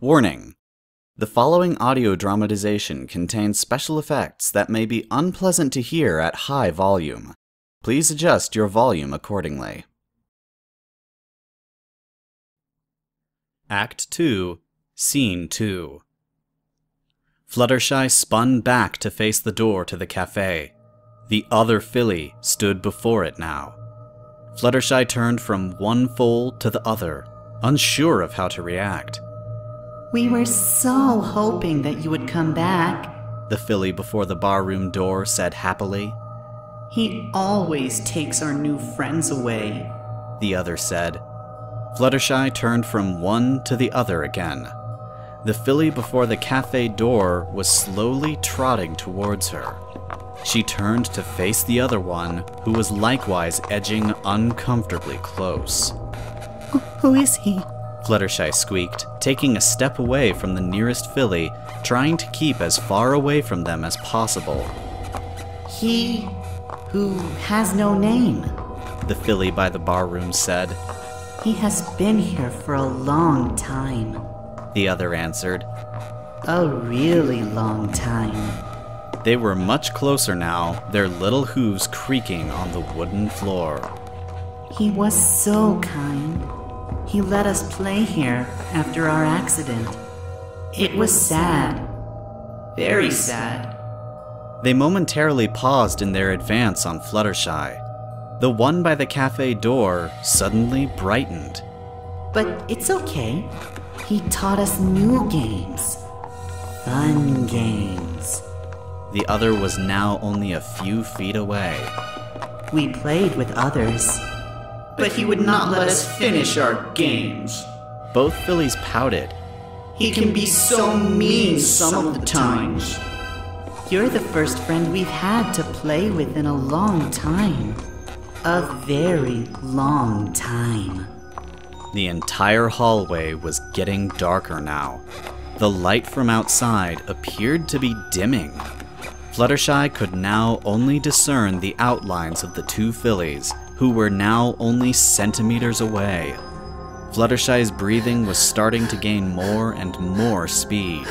Warning! The following audio dramatization contains special effects that may be unpleasant to hear at high volume. Please adjust your volume accordingly. Act 2, Scene 2 Fluttershy spun back to face the door to the cafe. The other filly stood before it now. Fluttershy turned from one fold to the other, unsure of how to react. We were so hoping that you would come back. The filly before the barroom door said happily. He always takes our new friends away. The other said. Fluttershy turned from one to the other again. The filly before the cafe door was slowly trotting towards her. She turned to face the other one, who was likewise edging uncomfortably close. Who is he? Fluttershy squeaked, taking a step away from the nearest filly, trying to keep as far away from them as possible. He who has no name. The filly by the barroom said. He has been here for a long time. The other answered. A really long time. They were much closer now, their little hooves creaking on the wooden floor. He was so kind. He let us play here after our accident. It was sad. Very sad. They momentarily paused in their advance on Fluttershy. The one by the cafe door suddenly brightened. But it's okay. He taught us new games. Fun games. The other was now only a few feet away. We played with others but he would not let us finish our games. Both fillies pouted. He can be so mean some of the times. You're the first friend we've had to play with in a long time. A very long time. The entire hallway was getting darker now. The light from outside appeared to be dimming. Fluttershy could now only discern the outlines of the two fillies who were now only centimeters away. Fluttershy's breathing was starting to gain more and more speed.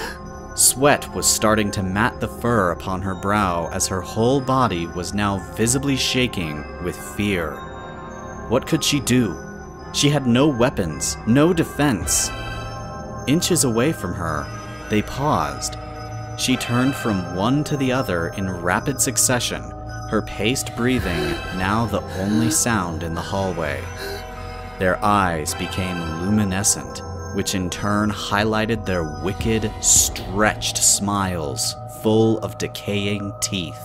Sweat was starting to mat the fur upon her brow as her whole body was now visibly shaking with fear. What could she do? She had no weapons, no defense. Inches away from her, they paused. She turned from one to the other in rapid succession, her paced breathing now the only sound in the hallway. Their eyes became luminescent, which in turn highlighted their wicked, stretched smiles full of decaying teeth.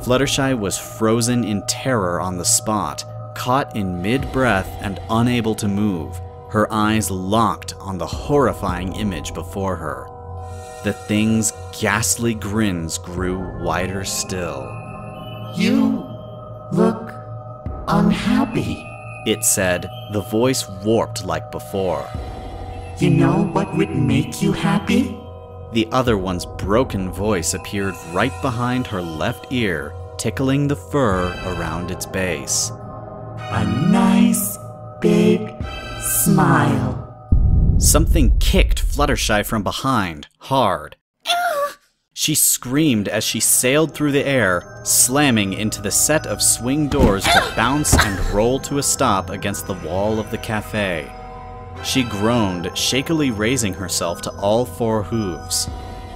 Fluttershy was frozen in terror on the spot, caught in mid breath and unable to move, her eyes locked on the horrifying image before her. The thing's ghastly grins grew wider still. You look unhappy, it said, the voice warped like before. You know what would make you happy? The other one's broken voice appeared right behind her left ear, tickling the fur around its base. A nice, big smile. Something kicked Fluttershy from behind, hard. She screamed as she sailed through the air, slamming into the set of swing doors to bounce and roll to a stop against the wall of the cafe. She groaned, shakily raising herself to all four hooves.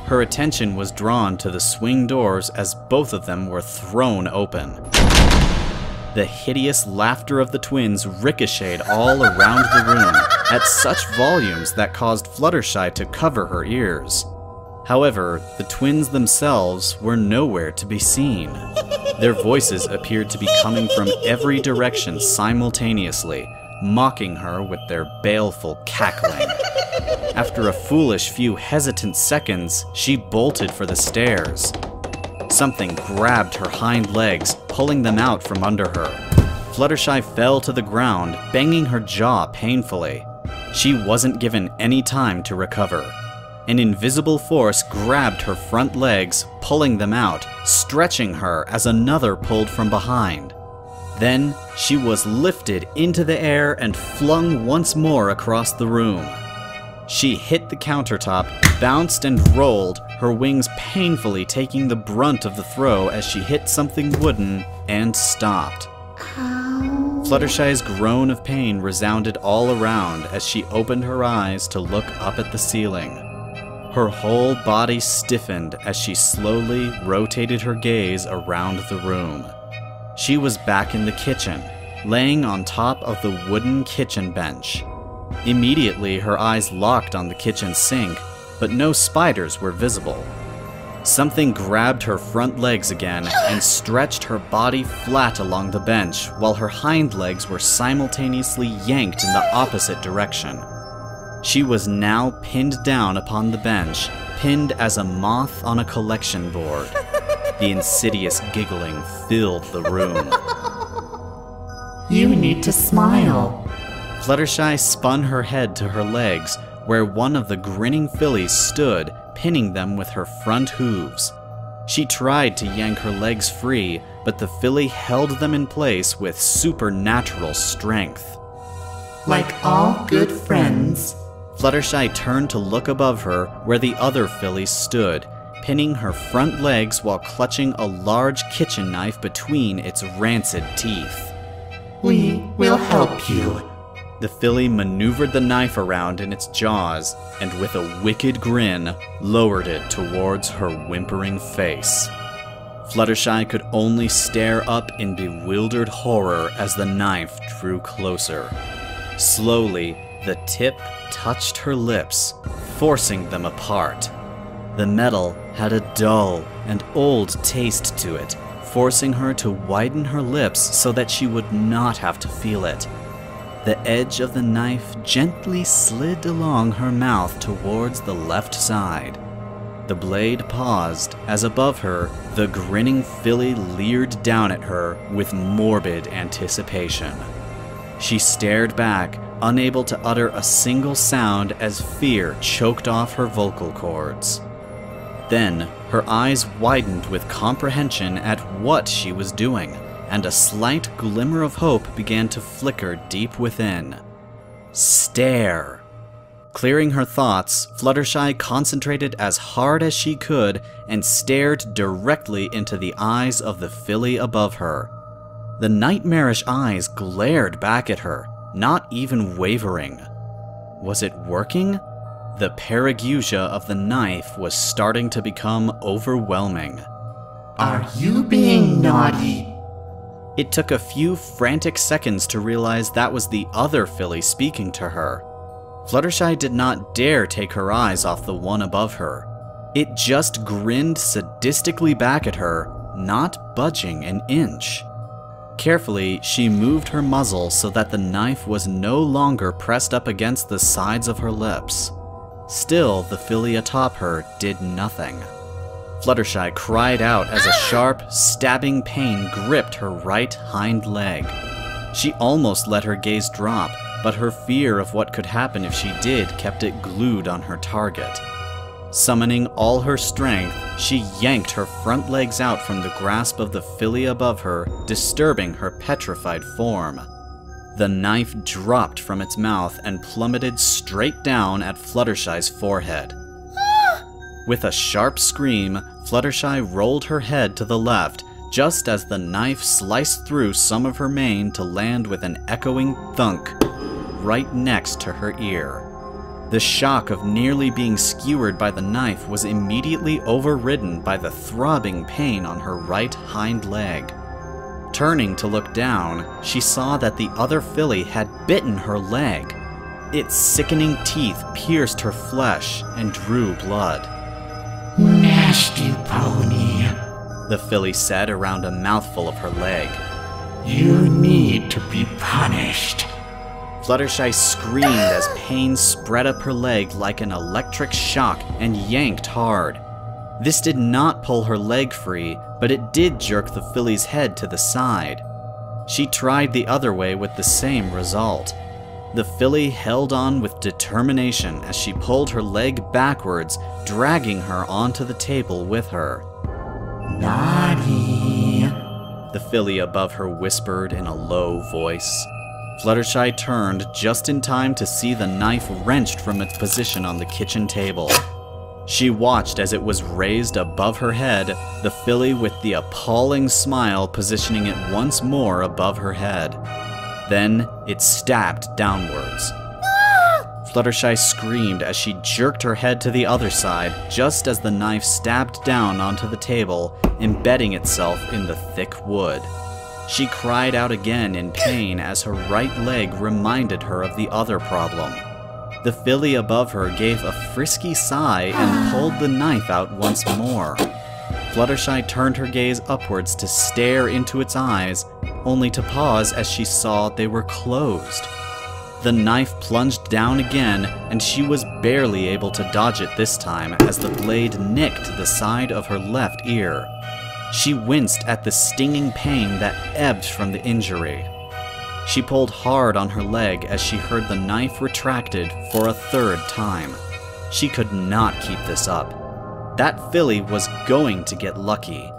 Her attention was drawn to the swing doors as both of them were thrown open. The hideous laughter of the twins ricocheted all around the room at such volumes that caused Fluttershy to cover her ears. However, the twins themselves were nowhere to be seen. Their voices appeared to be coming from every direction simultaneously, mocking her with their baleful cackling. After a foolish few hesitant seconds, she bolted for the stairs. Something grabbed her hind legs, pulling them out from under her. Fluttershy fell to the ground, banging her jaw painfully. She wasn't given any time to recover. An invisible force grabbed her front legs, pulling them out, stretching her as another pulled from behind. Then she was lifted into the air and flung once more across the room. She hit the countertop, bounced and rolled, her wings painfully taking the brunt of the throw as she hit something wooden and stopped. Fluttershy's groan of pain resounded all around as she opened her eyes to look up at the ceiling. Her whole body stiffened as she slowly rotated her gaze around the room. She was back in the kitchen, laying on top of the wooden kitchen bench. Immediately, her eyes locked on the kitchen sink, but no spiders were visible. Something grabbed her front legs again and stretched her body flat along the bench while her hind legs were simultaneously yanked in the opposite direction. She was now pinned down upon the bench, pinned as a moth on a collection board. The insidious giggling filled the room. You need to smile. Fluttershy spun her head to her legs, where one of the grinning fillies stood, pinning them with her front hooves. She tried to yank her legs free, but the filly held them in place with supernatural strength. Like all good friends, Fluttershy turned to look above her where the other filly stood, pinning her front legs while clutching a large kitchen knife between its rancid teeth. we will help you. The filly maneuvered the knife around in its jaws and, with a wicked grin, lowered it towards her whimpering face. Fluttershy could only stare up in bewildered horror as the knife drew closer. Slowly, the tip touched her lips, forcing them apart. The metal had a dull and old taste to it, forcing her to widen her lips so that she would not have to feel it. The edge of the knife gently slid along her mouth towards the left side. The blade paused as above her, the grinning filly leered down at her with morbid anticipation. She stared back, unable to utter a single sound as fear choked off her vocal cords. Then, her eyes widened with comprehension at what she was doing, and a slight glimmer of hope began to flicker deep within. Stare. Clearing her thoughts, Fluttershy concentrated as hard as she could and stared directly into the eyes of the filly above her. The nightmarish eyes glared back at her, not even wavering. Was it working? The parageusia of the knife was starting to become overwhelming. Are you being naughty? It took a few frantic seconds to realize that was the other filly speaking to her. Fluttershy did not dare take her eyes off the one above her. It just grinned sadistically back at her, not budging an inch. Carefully, she moved her muzzle so that the knife was no longer pressed up against the sides of her lips. Still, the filly atop her did nothing. Fluttershy cried out as a ah! sharp, stabbing pain gripped her right hind leg. She almost let her gaze drop, but her fear of what could happen if she did kept it glued on her target. Summoning all her strength, she yanked her front legs out from the grasp of the filly above her, disturbing her petrified form. The knife dropped from its mouth and plummeted straight down at Fluttershy's forehead. With a sharp scream, Fluttershy rolled her head to the left, just as the knife sliced through some of her mane to land with an echoing thunk right next to her ear. The shock of nearly being skewered by the knife was immediately overridden by the throbbing pain on her right hind leg. Turning to look down, she saw that the other filly had bitten her leg. Its sickening teeth pierced her flesh and drew blood. Nasty pony. The filly said around a mouthful of her leg. You need to be punished. Fluttershy screamed as pain spread up her leg like an electric shock and yanked hard. This did not pull her leg free, but it did jerk the filly's head to the side. She tried the other way with the same result. The filly held on with determination as she pulled her leg backwards, dragging her onto the table with her. Naughty. The filly above her whispered in a low voice. Fluttershy turned just in time to see the knife wrenched from its position on the kitchen table. She watched as it was raised above her head, the filly with the appalling smile positioning it once more above her head. Then it stabbed downwards. Fluttershy screamed as she jerked her head to the other side, just as the knife stabbed down onto the table, embedding itself in the thick wood. She cried out again in pain as her right leg reminded her of the other problem. The filly above her gave a frisky sigh and ah. pulled the knife out once more. Fluttershy turned her gaze upwards to stare into its eyes, only to pause as she saw they were closed. The knife plunged down again, and she was barely able to dodge it this time as the blade nicked the side of her left ear. She winced at the stinging pain that ebbed from the injury. She pulled hard on her leg as she heard the knife retracted for a third time. She could not keep this up. That filly was going to get lucky.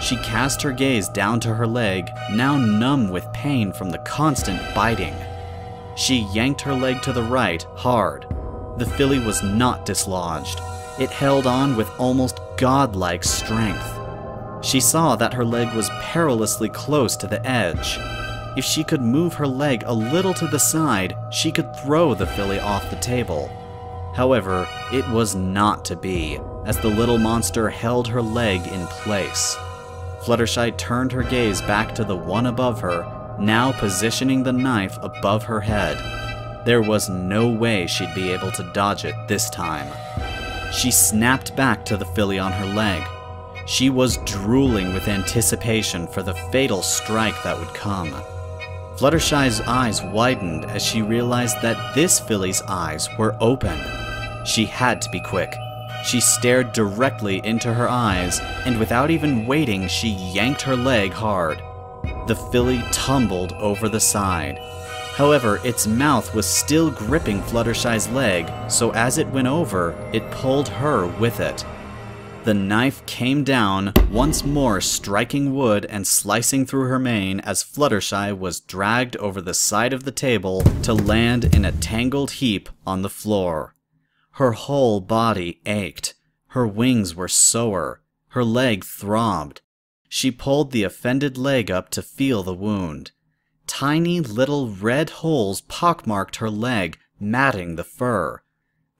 She cast her gaze down to her leg, now numb with pain from the constant biting. She yanked her leg to the right, hard. The filly was not dislodged. It held on with almost godlike strength. She saw that her leg was perilously close to the edge. If she could move her leg a little to the side, she could throw the filly off the table. However, it was not to be, as the little monster held her leg in place. Fluttershy turned her gaze back to the one above her, now positioning the knife above her head. There was no way she'd be able to dodge it this time. She snapped back to the filly on her leg. She was drooling with anticipation for the fatal strike that would come. Fluttershy's eyes widened as she realized that this filly's eyes were open. She had to be quick. She stared directly into her eyes, and without even waiting, she yanked her leg hard. The filly tumbled over the side. However, its mouth was still gripping Fluttershy's leg, so as it went over, it pulled her with it. The knife came down, once more striking wood and slicing through her mane as Fluttershy was dragged over the side of the table to land in a tangled heap on the floor. Her whole body ached. Her wings were sore. Her leg throbbed. She pulled the offended leg up to feel the wound. Tiny little red holes pockmarked her leg, matting the fur.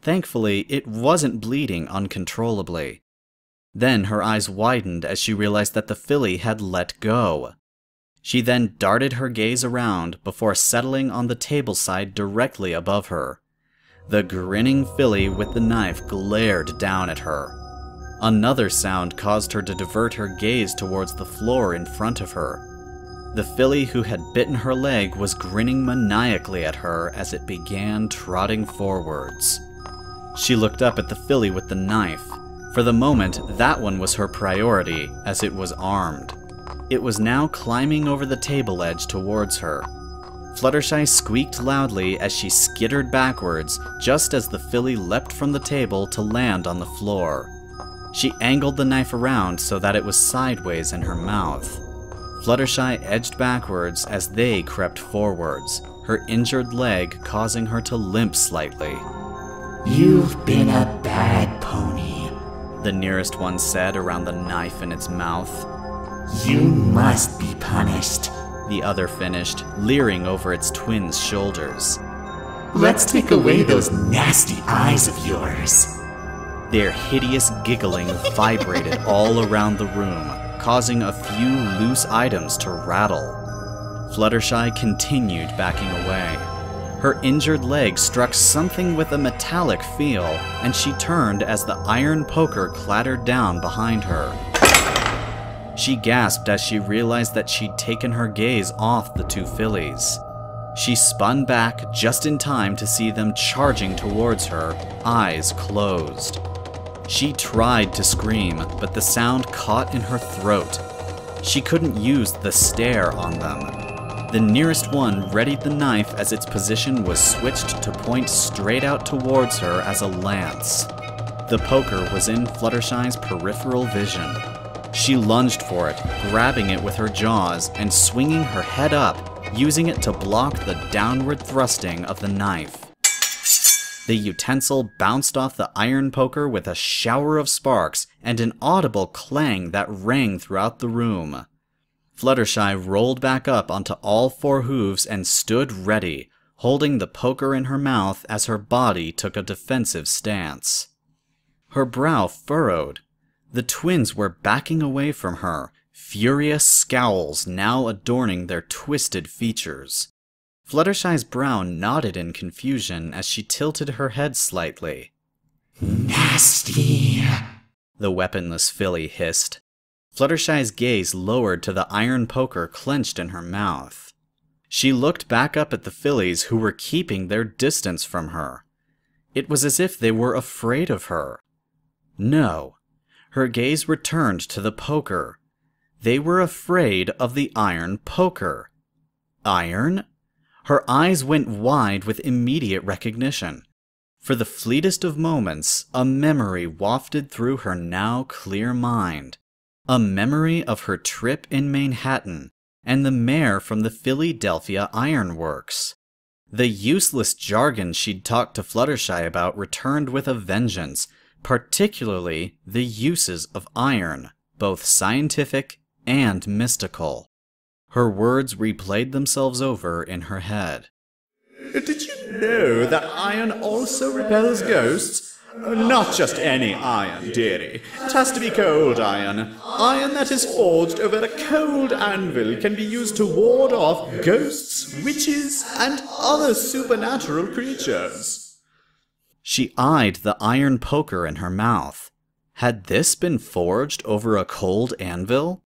Thankfully, it wasn't bleeding uncontrollably. Then her eyes widened as she realized that the filly had let go. She then darted her gaze around before settling on the table side directly above her. The grinning filly with the knife glared down at her. Another sound caused her to divert her gaze towards the floor in front of her. The filly who had bitten her leg was grinning maniacally at her as it began trotting forwards. She looked up at the filly with the knife. For the moment, that one was her priority, as it was armed. It was now climbing over the table edge towards her. Fluttershy squeaked loudly as she skittered backwards, just as the filly leapt from the table to land on the floor. She angled the knife around so that it was sideways in her mouth. Fluttershy edged backwards as they crept forwards, her injured leg causing her to limp slightly. You've been a bad. The nearest one said around the knife in its mouth. You must be punished. The other finished, leering over its twin's shoulders. Let's take away those nasty eyes of yours. Their hideous giggling vibrated all around the room, causing a few loose items to rattle. Fluttershy continued backing away. Her injured leg struck something with a metallic feel, and she turned as the iron poker clattered down behind her. She gasped as she realized that she'd taken her gaze off the two fillies. She spun back just in time to see them charging towards her, eyes closed. She tried to scream, but the sound caught in her throat. She couldn't use the stare on them. The nearest one readied the knife as its position was switched to point straight out towards her as a lance. The poker was in Fluttershy's peripheral vision. She lunged for it, grabbing it with her jaws and swinging her head up, using it to block the downward thrusting of the knife. The utensil bounced off the iron poker with a shower of sparks and an audible clang that rang throughout the room. Fluttershy rolled back up onto all four hooves and stood ready, holding the poker in her mouth as her body took a defensive stance. Her brow furrowed. The twins were backing away from her, furious scowls now adorning their twisted features. Fluttershy's brow nodded in confusion as she tilted her head slightly. Nasty, the weaponless filly hissed. Fluttershy's gaze lowered to the iron poker clenched in her mouth. She looked back up at the fillies who were keeping their distance from her. It was as if they were afraid of her. No, her gaze returned to the poker. They were afraid of the iron poker. Iron? Her eyes went wide with immediate recognition. For the fleetest of moments, a memory wafted through her now clear mind. A memory of her trip in Manehatten and the mare from the Fillydelphia Ironworks. The useless jargon she'd talked to Fluttershy about returned with a vengeance, particularly the uses of iron, both scientific and mystical. Her words replayed themselves over in her head. Did you know that iron also repels ghosts? Not just any iron, dearie. It has to be cold iron. Iron that is forged over a cold anvil can be used to ward off ghosts, witches, and other supernatural creatures. She eyed the iron poker in her mouth. Had this been forged over a cold anvil?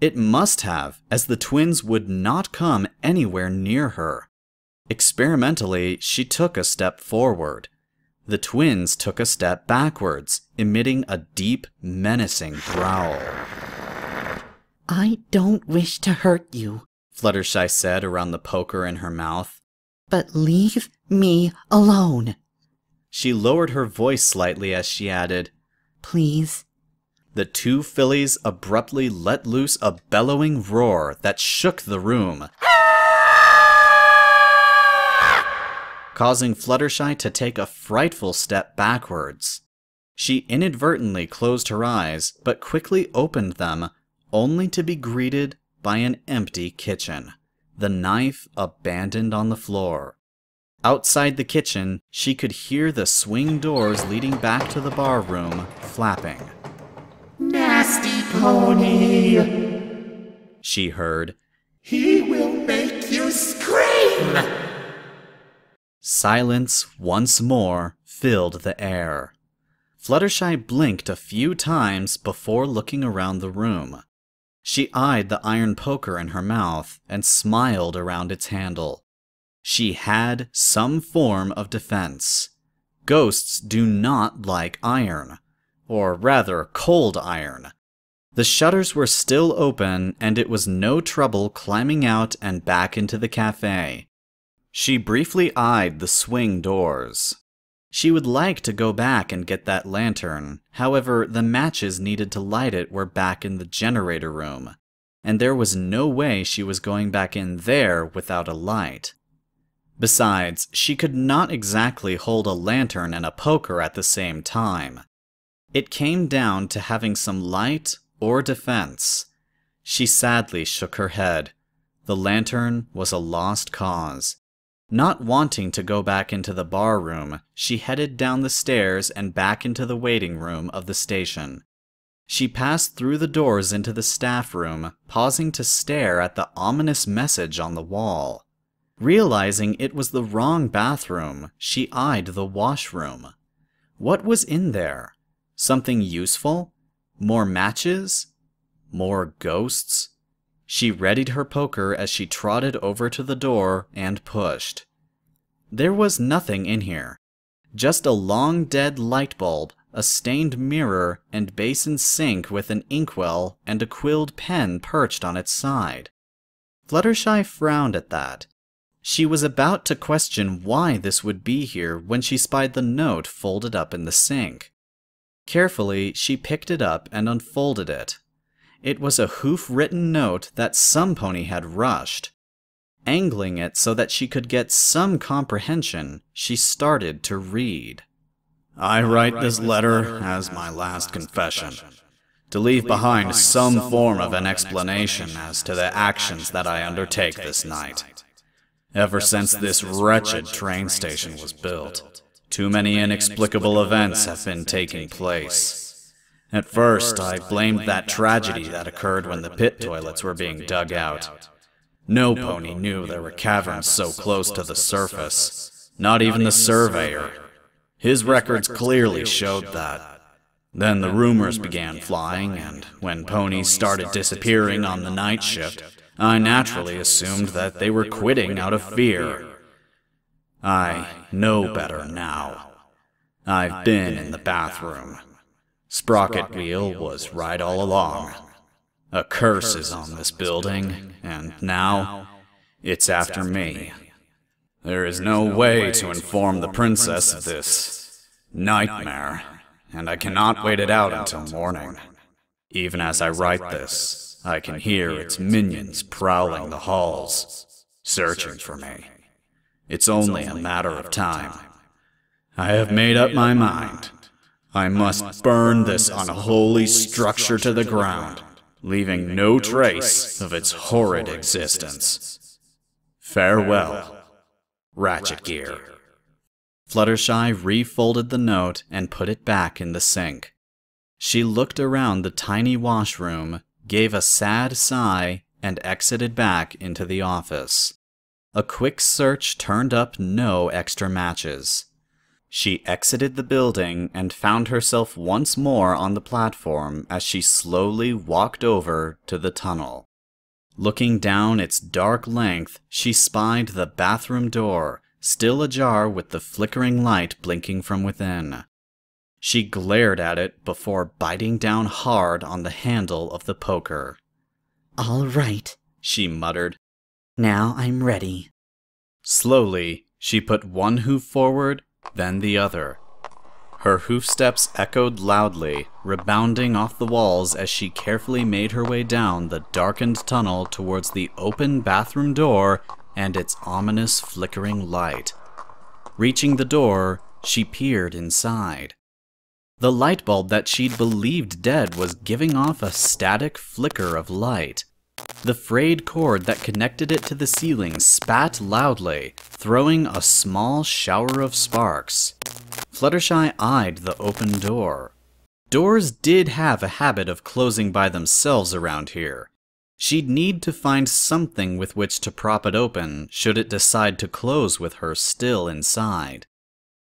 It must have, as the twins would not come anywhere near her. Experimentally, she took a step forward. The twins took a step backwards, emitting a deep, menacing growl. I don't wish to hurt you, Fluttershy said around the poker in her mouth. but leave me alone. She lowered her voice slightly as she added, Please. The two fillies abruptly let loose a bellowing roar that shook the room, causing Fluttershy to take a frightful step backwards. She inadvertently closed her eyes, but quickly opened them, only to be greeted by an empty kitchen, the knife abandoned on the floor. Outside the kitchen, she could hear the swing doors leading back to the bar room flapping. nasty pony. She heard, He will make you scream. Silence once more filled the air. Fluttershy blinked a few times before looking around the room. She eyed the iron poker in her mouth and smiled around its handle. She had some form of defense. Ghosts do not like iron, or rather, cold iron. The shutters were still open, and it was no trouble climbing out and back into the cafe. She briefly eyed the swing doors. She would like to go back and get that lantern, however, the matches needed to light it were back in the generator room, and there was no way she was going back in there without a light. Besides, she could not exactly hold a lantern and a poker at the same time. It came down to having some light or defense. She sadly shook her head. The lantern was a lost cause. Not wanting to go back into the bar room, she headed down the stairs and back into the waiting room of the station. She passed through the doors into the staff room, pausing to stare at the ominous message on the wall. Realizing it was the wrong bathroom, she eyed the washroom. What was in there? Something useful? More matches? More ghosts? She readied her poker as she trotted over to the door and pushed. There was nothing in here. Just a long dead light bulb, a stained mirror, and basin sink with an inkwell and a quilled pen perched on its side. Fluttershy frowned at that. She was about to question why this would be here when she spied the note folded up in the sink. Carefully, she picked it up and unfolded it. It was a hoof written note that some pony had rushed. Angling it so that she could get some comprehension, she started to read. I write this letter as my last confession, to leave behind some form of an explanation as to the actions that I undertake this night. Ever since this wretched train station was built, too many inexplicable events have been taking place. At first, I blamed that tragedy that occurred when the pit toilets were being dug out. No pony knew there were caverns so close to the surface, not even the surveyor. His records clearly showed that. Then the rumors began flying, and when ponies started disappearing on the night shift, I naturally assumed that they were quitting out of fear. I know better now. I've been in the bathroom. Sprocket Wheel was right all along. A curse is on this building, and now it's after me. There is no way to inform the princess of this nightmare, and I cannot wait it out until morning. Even as I write this, I can hear its minions prowling the halls, searching for me. It's only a matter of time. I have made up my mind. I must burn this unholy structure to the ground, leaving no trace of its horrid existence. Farewell, Ratchet Gear. Fluttershy refolded the note and put it back in the sink. She looked around the tiny washroom gave a sad sigh, and exited back into the office. A quick search turned up no extra matches. She exited the building and found herself once more on the platform as she slowly walked over to the tunnel. Looking down its dark length, she spied the bathroom door, still ajar with the flickering light blinking from within. She glared at it before biting down hard on the handle of the poker. All right, she muttered. Now I'm ready. Slowly, she put one hoof forward, then the other. Her hoofsteps echoed loudly, rebounding off the walls as she carefully made her way down the darkened tunnel towards the open bathroom door and its ominous flickering light. Reaching the door, she peered inside. The light bulb that she'd believed dead was giving off a static flicker of light. The frayed cord that connected it to the ceiling spat loudly, throwing a small shower of sparks. Fluttershy eyed the open door. Doors did have a habit of closing by themselves around here. She'd need to find something with which to prop it open should it decide to close with her still inside.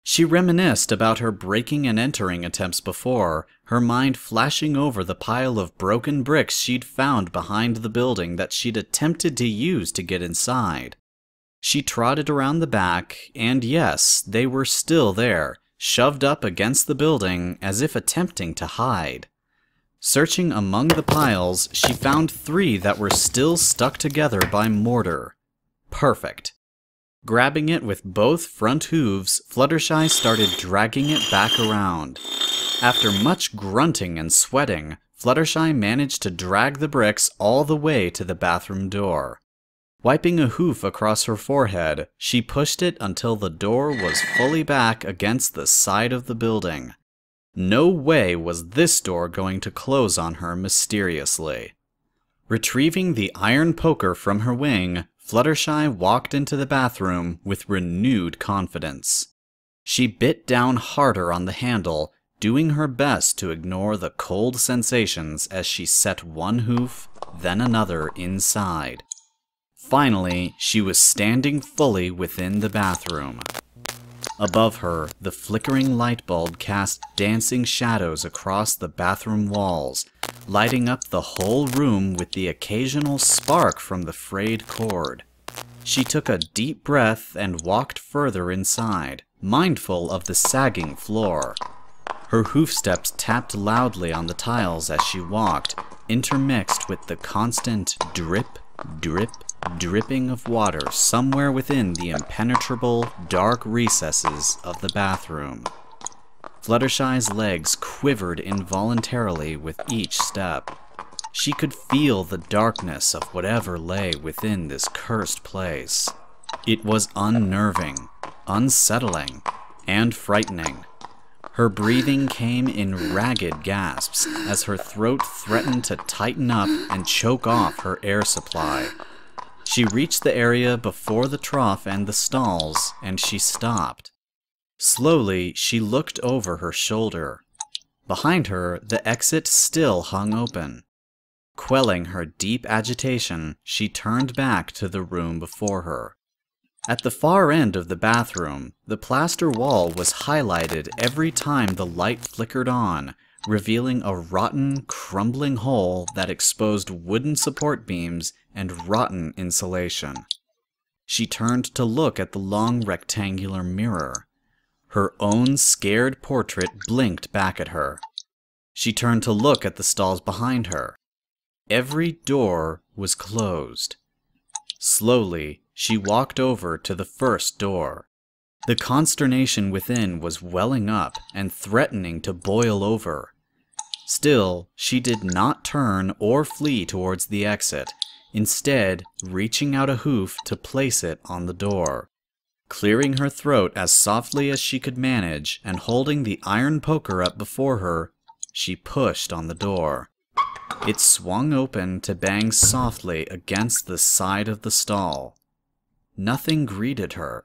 She reminisced about her breaking and entering attempts before, her mind flashing over the pile of broken bricks she'd found behind the building that she'd attempted to use to get inside. She trotted around the back, and yes, they were still there, shoved up against the building as if attempting to hide. Searching among the piles, she found three that were still stuck together by mortar. Perfect. Grabbing it with both front hooves, Fluttershy started dragging it back around. After much grunting and sweating, Fluttershy managed to drag the bricks all the way to the bathroom door. Wiping a hoof across her forehead, she pushed it until the door was fully back against the side of the building. No way was this door going to close on her mysteriously. Retrieving the iron poker from her wing, Fluttershy walked into the bathroom with renewed confidence. She bit down harder on the handle, doing her best to ignore the cold sensations as she set one hoof, then another inside. Finally, she was standing fully within the bathroom. Above her, the flickering light bulb cast dancing shadows across the bathroom walls, lighting up the whole room with the occasional spark from the frayed cord. She took a deep breath and walked further inside, mindful of the sagging floor. Her hoofsteps tapped loudly on the tiles as she walked, intermixed with the constant drip, drip, dripping of water somewhere within the impenetrable, dark recesses of the bathroom. Fluttershy's legs quivered involuntarily with each step. She could feel the darkness of whatever lay within this cursed place. It was unnerving, unsettling, and frightening. Her breathing came in ragged gasps as her throat threatened to tighten up and choke off her air supply. She reached the area before the trough and the stalls, and she stopped. Slowly, she looked over her shoulder. Behind her, the exit still hung open. Quelling her deep agitation, she turned back to the room before her. At the far end of the bathroom, the plaster wall was highlighted every time the light flickered on, revealing a rotten, crumbling hole that exposed wooden support beams and rotten insulation. She turned to look at the long rectangular mirror. Her own scared portrait blinked back at her. She turned to look at the stalls behind her. Every door was closed. Slowly, she walked over to the first door. The consternation within was welling up and threatening to boil over. Still, she did not turn or flee towards the exit, instead, reaching out a hoof to place it on the door. Clearing her throat as softly as she could manage and holding the iron poker up before her, she pushed on the door. It swung open to bang softly against the side of the stall. Nothing greeted her.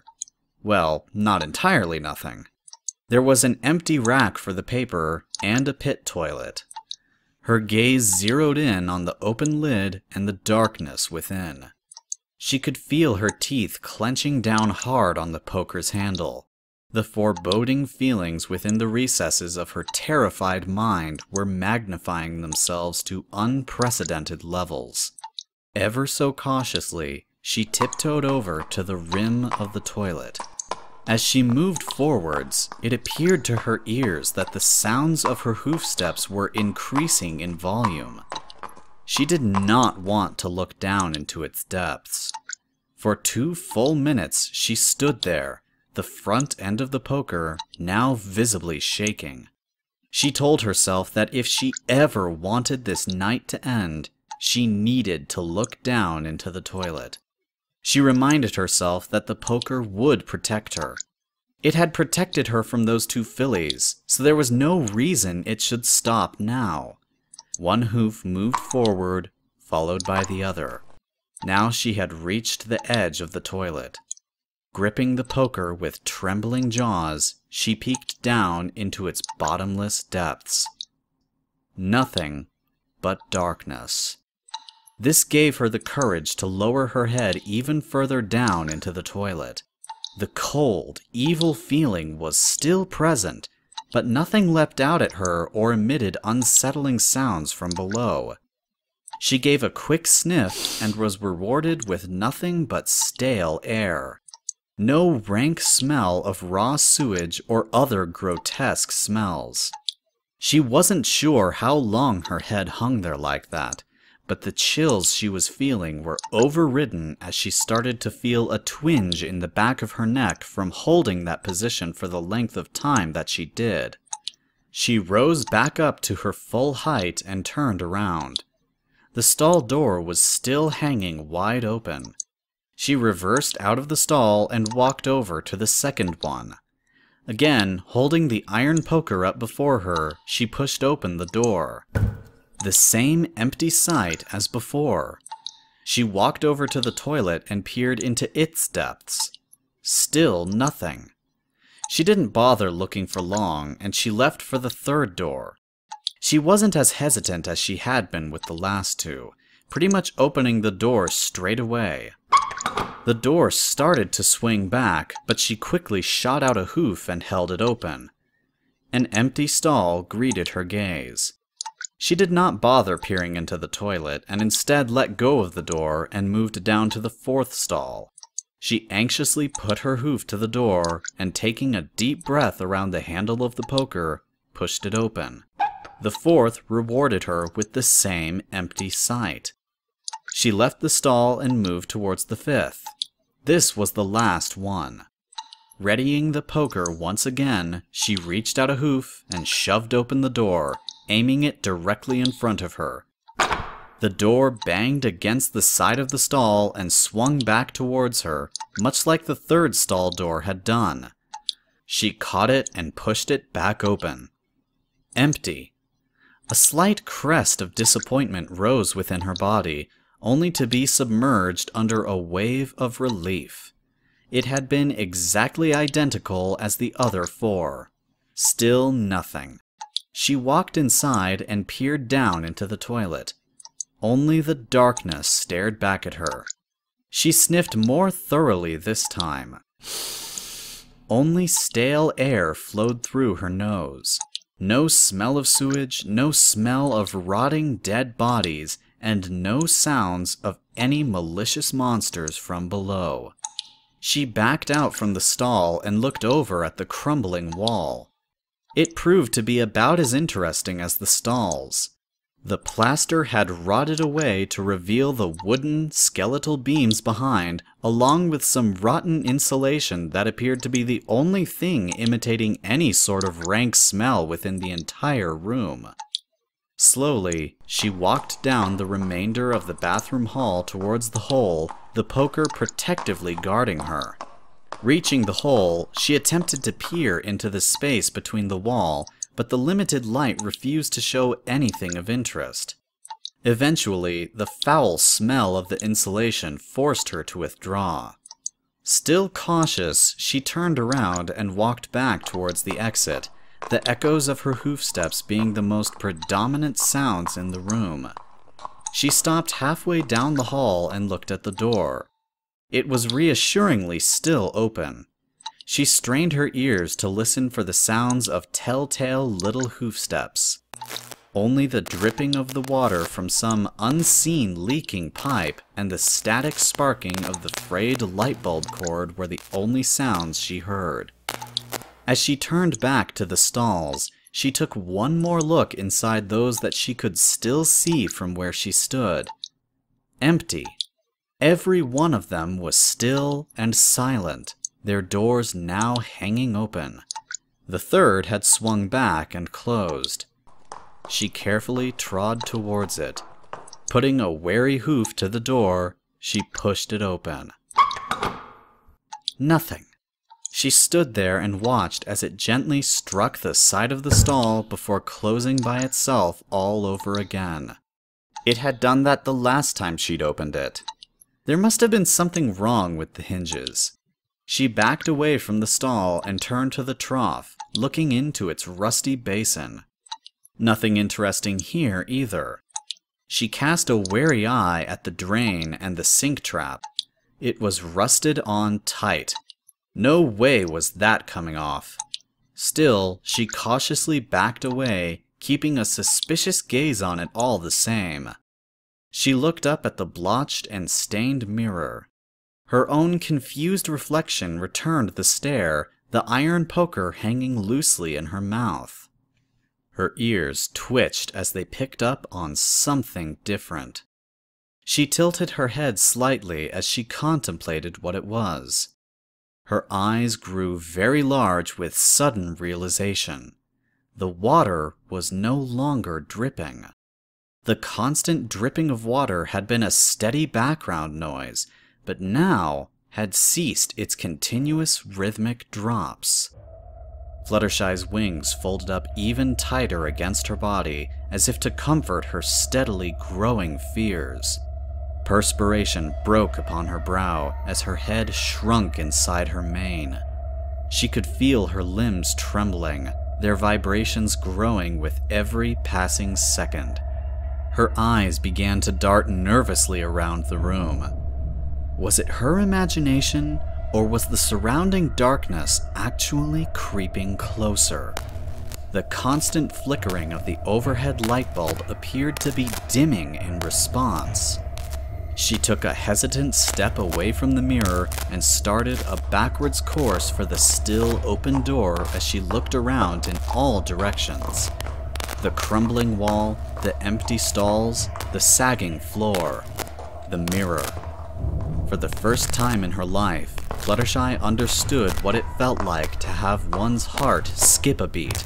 Well, not entirely nothing. There was an empty rack for the paper and a pit toilet. Her gaze zeroed in on the open lid and the darkness within. She could feel her teeth clenching down hard on the poker's handle. The foreboding feelings within the recesses of her terrified mind were magnifying themselves to unprecedented levels. Ever so cautiously, she tiptoed over to the rim of the toilet. As she moved forwards, it appeared to her ears that the sounds of her hoofsteps were increasing in volume. She did not want to look down into its depths. For two full minutes she stood there, the front end of the poker now visibly shaking. She told herself that if she ever wanted this night to end, she needed to look down into the toilet. She reminded herself that the poker would protect her. It had protected her from those two fillies, so there was no reason it should stop now. One hoof moved forward, followed by the other. Now she had reached the edge of the toilet. Gripping the poker with trembling jaws, she peeked down into its bottomless depths. Nothing but darkness. This gave her the courage to lower her head even further down into the toilet. The cold, evil feeling was still present, but nothing leapt out at her or emitted unsettling sounds from below. She gave a quick sniff and was rewarded with nothing but stale air. No rank smell of raw sewage or other grotesque smells. She wasn't sure how long her head hung there like that, but the chills she was feeling were overridden as she started to feel a twinge in the back of her neck from holding that position for the length of time that she did. She rose back up to her full height and turned around. The stall door was still hanging wide open. She reversed out of the stall and walked over to the second one. Again, holding the iron poker up before her, she pushed open the door. The same empty sight as before. She walked over to the toilet and peered into its depths. Still nothing. She didn't bother looking for long, and she left for the third door. She wasn't as hesitant as she had been with the last two, pretty much opening the door straight away. The door started to swing back, but she quickly shot out a hoof and held it open. An empty stall greeted her gaze. She did not bother peering into the toilet, and instead let go of the door and moved down to the fourth stall. She anxiously put her hoof to the door, and taking a deep breath around the handle of the poker, pushed it open. The fourth rewarded her with the same empty sight. She left the stall and moved towards the fifth. This was the last one. Readying the poker once again, she reached out a hoof and shoved open the door, aiming it directly in front of her. The door banged against the side of the stall and swung back towards her, much like the third stall door had done. She caught it and pushed it back open. Empty. A slight crest of disappointment rose within her body, only to be submerged under a wave of relief. It had been exactly identical as the other four. Still nothing. She walked inside and peered down into the toilet. Only the darkness stared back at her. She sniffed more thoroughly this time. Only stale air flowed through her nose. No smell of sewage, no smell of rotting dead bodies, and no sounds of any malicious monsters from below. She backed out from the stall and looked over at the crumbling wall. It proved to be about as interesting as the stalls. The plaster had rotted away to reveal the wooden, skeletal beams behind, along with some rotten insulation that appeared to be the only thing imitating any sort of rank smell within the entire room. Slowly, she walked down the remainder of the bathroom hall towards the hole, the poker protectively guarding her. Reaching the hole, she attempted to peer into the space between the wall but the limited light refused to show anything of interest. Eventually, the foul smell of the insulation forced her to withdraw. Still cautious, she turned around and walked back towards the exit, the echoes of her hoofsteps being the most predominant sounds in the room. She stopped halfway down the hall and looked at the door. It was reassuringly still open. She strained her ears to listen for the sounds of telltale little hoofsteps. Only the dripping of the water from some unseen leaking pipe and the static sparking of the frayed light bulb cord were the only sounds she heard. As she turned back to the stalls, she took one more look inside those that she could still see from where she stood. Empty. Every one of them was still and silent their doors now hanging open. The third had swung back and closed. She carefully trod towards it. Putting a wary hoof to the door, she pushed it open. Nothing. She stood there and watched as it gently struck the side of the stall before closing by itself all over again. It had done that the last time she'd opened it. There must have been something wrong with the hinges. She backed away from the stall and turned to the trough, looking into its rusty basin. Nothing interesting here either. She cast a wary eye at the drain and the sink trap. It was rusted on tight. No way was that coming off. Still, she cautiously backed away, keeping a suspicious gaze on it all the same. She looked up at the blotched and stained mirror. Her own confused reflection returned the stare, the iron poker hanging loosely in her mouth. Her ears twitched as they picked up on something different. She tilted her head slightly as she contemplated what it was. Her eyes grew very large with sudden realization. The water was no longer dripping. The constant dripping of water had been a steady background noise, but now had ceased its continuous rhythmic drops. Fluttershy's wings folded up even tighter against her body as if to comfort her steadily growing fears. Perspiration broke upon her brow as her head shrunk inside her mane. She could feel her limbs trembling, their vibrations growing with every passing second. Her eyes began to dart nervously around the room. Was it her imagination, or was the surrounding darkness actually creeping closer? The constant flickering of the overhead light bulb appeared to be dimming in response. She took a hesitant step away from the mirror and started a backwards course for the still open door as she looked around in all directions. The crumbling wall, the empty stalls, the sagging floor, the mirror. For the first time in her life, Fluttershy understood what it felt like to have one's heart skip a beat.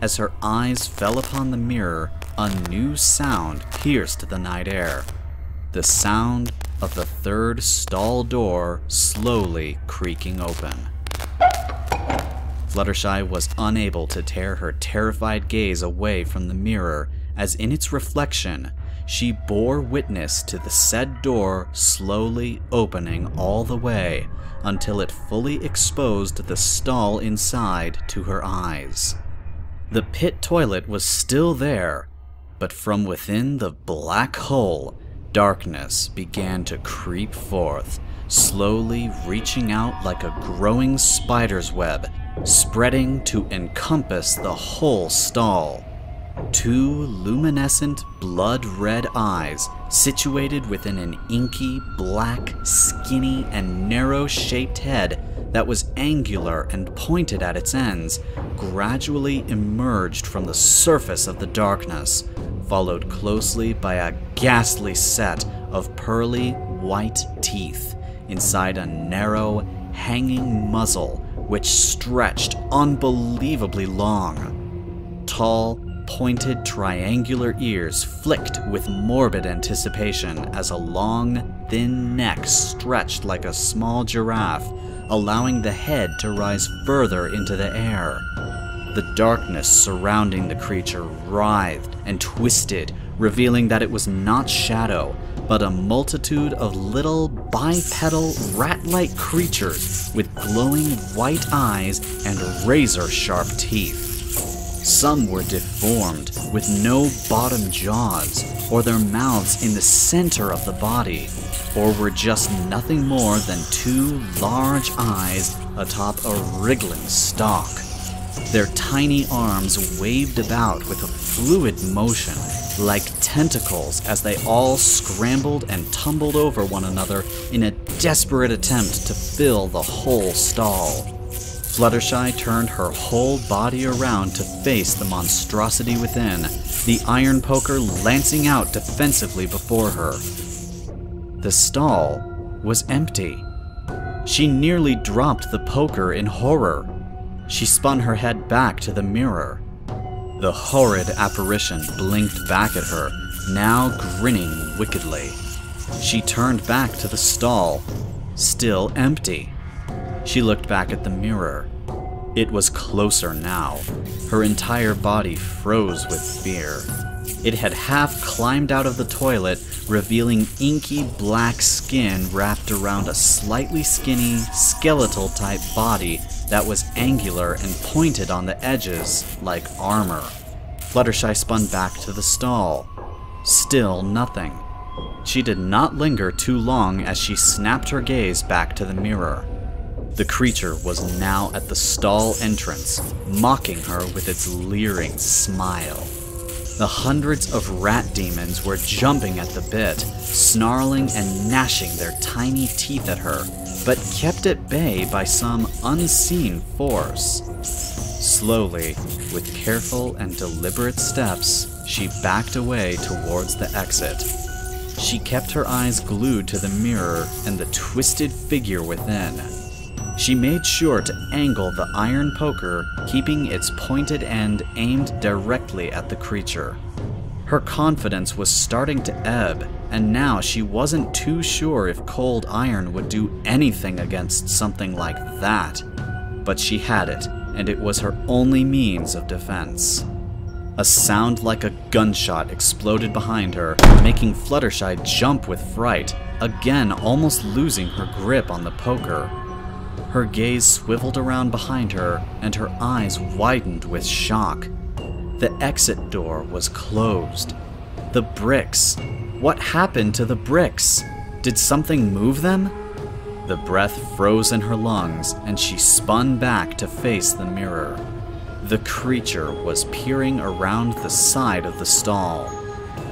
As her eyes fell upon the mirror, a new sound pierced the night air. The sound of the third stall door slowly creaking open. Fluttershy was unable to tear her terrified gaze away from the mirror, as in its reflection, she bore witness to the said door slowly opening all the way until it fully exposed the stall inside to her eyes. The pit toilet was still there, but from within the black hole, darkness began to creep forth, slowly reaching out like a growing spider's web, spreading to encompass the whole stall. Two luminescent blood red eyes, situated within an inky, black, skinny, and narrow shaped head that was angular and pointed at its ends, gradually emerged from the surface of the darkness, followed closely by a ghastly set of pearly white teeth inside a narrow, hanging muzzle which stretched unbelievably long. Tall, pointed triangular ears flicked with morbid anticipation as a long, thin neck stretched like a small giraffe, allowing the head to rise further into the air. The darkness surrounding the creature writhed and twisted, revealing that it was not Shadow, but a multitude of little bipedal rat like creatures with glowing white eyes and razor sharp teeth. Some were deformed, with no bottom jaws, or their mouths in the center of the body, or were just nothing more than two large eyes atop a wriggling stalk. Their tiny arms waved about with a fluid motion, like tentacles, as they all scrambled and tumbled over one another in a desperate attempt to fill the whole stall. Fluttershy turned her whole body around to face the monstrosity within, the iron poker lancing out defensively before her. The stall was empty. She nearly dropped the poker in horror. She spun her head back to the mirror. The horrid apparition blinked back at her, now grinning wickedly. She turned back to the stall, still empty. She looked back at the mirror. It was closer now. Her entire body froze with fear. It had half climbed out of the toilet, revealing inky black skin wrapped around a slightly skinny, skeletal type body that was angular and pointed on the edges like armor. Fluttershy spun back to the stall. Still nothing. She did not linger too long as she snapped her gaze back to the mirror. The creature was now at the stall entrance, mocking her with its leering smile. The hundreds of rat demons were jumping at the bit, snarling and gnashing their tiny teeth at her, but kept at bay by some unseen force. Slowly, with careful and deliberate steps, she backed away towards the exit. She kept her eyes glued to the mirror and the twisted figure within. She made sure to angle the iron poker, keeping its pointed end aimed directly at the creature. Her confidence was starting to ebb, and now she wasn't too sure if cold iron would do anything against something like that. But she had it, and it was her only means of defense. A sound like a gunshot exploded behind her, making Fluttershy jump with fright, again almost losing her grip on the poker. Her gaze swiveled around behind her, and her eyes widened with shock. The exit door was closed. The bricks. What happened to the bricks? Did something move them? The breath froze in her lungs, and she spun back to face the mirror. The creature was peering around the side of the stall.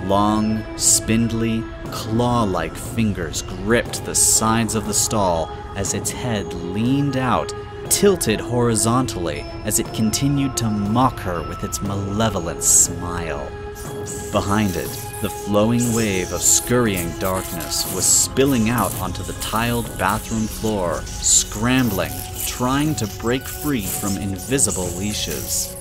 Long, spindly, claw like fingers gripped the sides of the stall as its head leaned out, tilted horizontally as it continued to mock her with its malevolent smile. Behind it, the flowing wave of scurrying darkness was spilling out onto the tiled bathroom floor, scrambling, trying to break free from invisible leashes.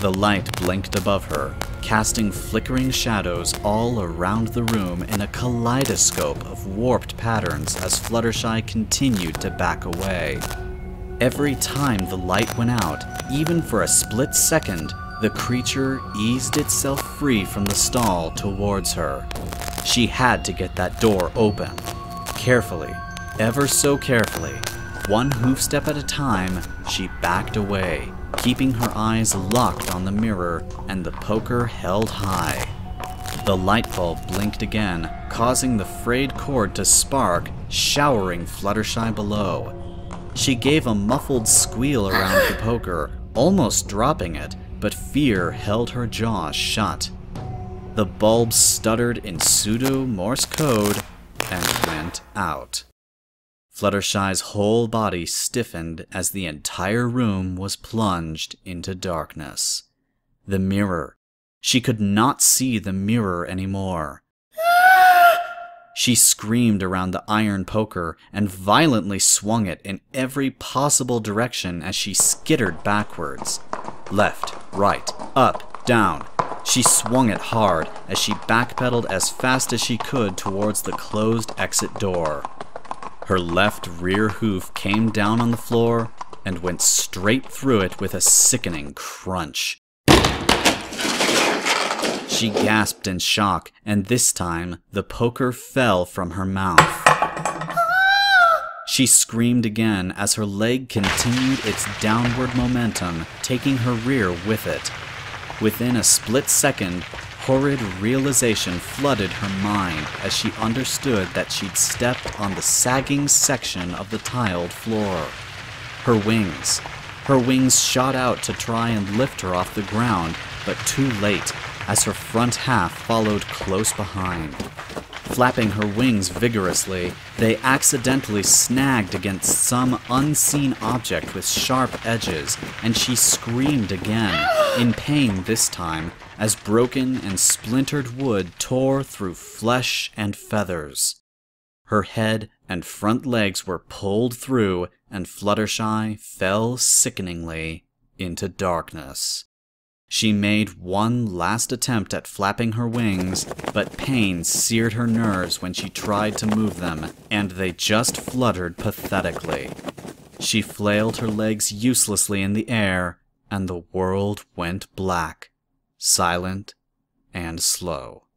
The light blinked above her, casting flickering shadows all around the room in a kaleidoscope of warped patterns as Fluttershy continued to back away. Every time the light went out, even for a split second, the creature eased itself free from the stall towards her. She had to get that door open. Carefully, ever so carefully, one hoof step at a time, she backed away, keeping her eyes locked on the mirror and the poker held high. The light bulb blinked again, causing the frayed cord to spark, showering Fluttershy below. She gave a muffled squeal around the poker, almost dropping it, but fear held her jaws shut. The bulb stuttered in pseudo Morse code and went out. Fluttershy's whole body stiffened as the entire room was plunged into darkness. The mirror. She could not see the mirror anymore. She screamed around the iron poker and violently swung it in every possible direction as she skittered backwards. Left, right, up, down. She swung it hard as she backpedaled as fast as she could towards the closed exit door. Her left rear hoof came down on the floor and went straight through it with a sickening crunch. She gasped in shock, and this time the poker fell from her mouth. She screamed again as her leg continued its downward momentum, taking her rear with it. Within a split second, horrid realization flooded her mind as she understood that she'd stepped on the sagging section of the tiled floor. Her wings. Her wings shot out to try and lift her off the ground, but too late, as her front half followed close behind. Flapping her wings vigorously, they accidentally snagged against some unseen object with sharp edges, and she screamed again, in pain this time, as broken and splintered wood tore through flesh and feathers. Her head and front legs were pulled through, and Fluttershy fell sickeningly into darkness. She made one last attempt at flapping her wings, but pain seared her nerves when she tried to move them, and they just fluttered pathetically. She flailed her legs uselessly in the air, and the world went black silent and slow.